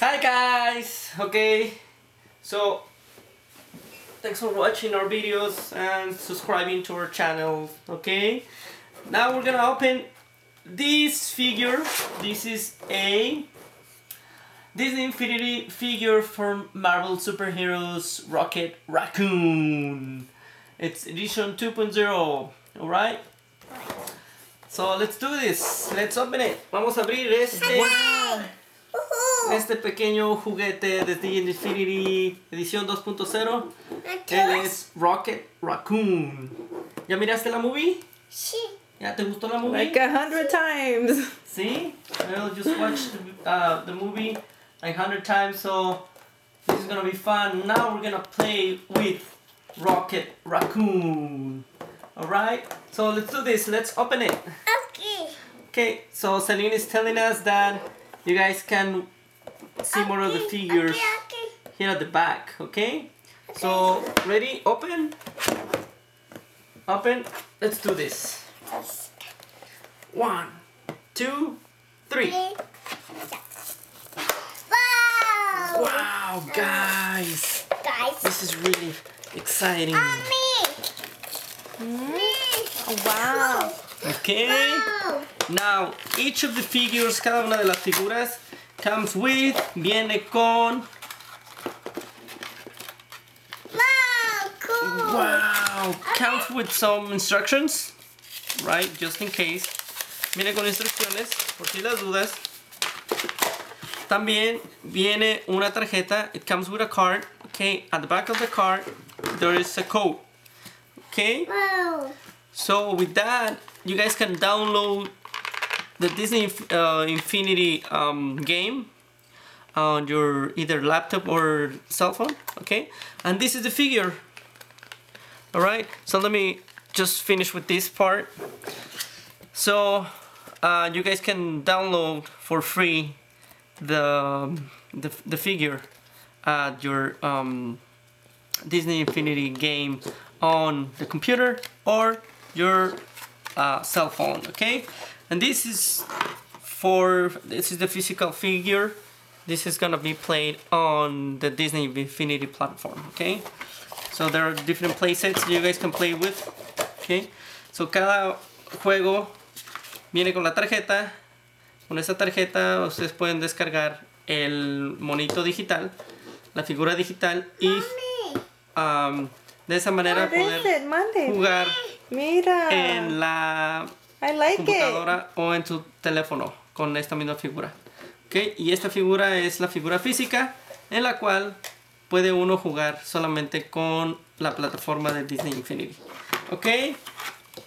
Hi guys! Okay, so thanks for watching our videos and subscribing to our channel. Okay, now we're gonna open this figure. This is a Disney Infinity figure from Marvel Superheroes Rocket Raccoon. It's edition 2.0. Alright? So let's do this. Let's open it. Vamos a abrir este. Este pequeño juguete de Disney Infinity edición 2.0. Él es Rocket Raccoon. ¿Ya miraste la movie? Sí. ¿Ya te gustó la movie? Like a hundred times. See? Well, just watch the, uh, the movie a hundred times, so this is gonna be fun. Now we're gonna play with Rocket Raccoon. Alright? So let's do this. Let's open it. Okay. Okay, so Celine is telling us that you guys can see more of the figures Okay, okay. here at the back, okay? So, ready? Open? Open? Let's do this. One, two, three. Wow. Wow, guys! Guys. This is really exciting. Mommy. Hmm? Me. Oh, wow. Okay? Wow. Now, each of the figures, cada una de las figuras, comes with, viene con, Wow. Cool. wow, comes with some instructions, right? Just in case. Viene con instrucciones, por si las dudas. También viene una tarjeta, it comes with a card, okay? At the back of the card, there is a code, okay? Wow. So with that, you guys can download the Disney uh, Infinity um, game on your either laptop or cell phone, okay? And this is the figure. All right. So let me just finish with this part. So uh, you guys can download for free the the, the figure at your um, Disney Infinity game on the computer or your uh, cell phone okay and this is for this is the physical figure. This is gonna be played on the Disney Infinity platform okay so there are different play sets you guys can play with okay so cada juego viene con la tarjeta. Con esta tarjeta ustedes pueden descargar el monito digital la figura digital y um, de esa manera poder jugar Mira. en la I like it. computadora o en tu teléfono con esta misma figura. ¿Ok? Y esta figura es la figura física en la cual puede uno jugar solamente con la plataforma de Disney Infinity. ¿Ok?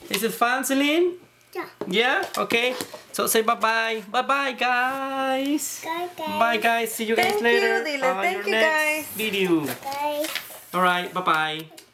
Is it fun, Celine? Yeah. Yeah? Okay. So say bye-bye. Bye-bye, guys. Bye, guys. Bye, guys. See you guys Thank you, later Dile. on Thank your you, next guys. video. Guys. All right. Bye-bye.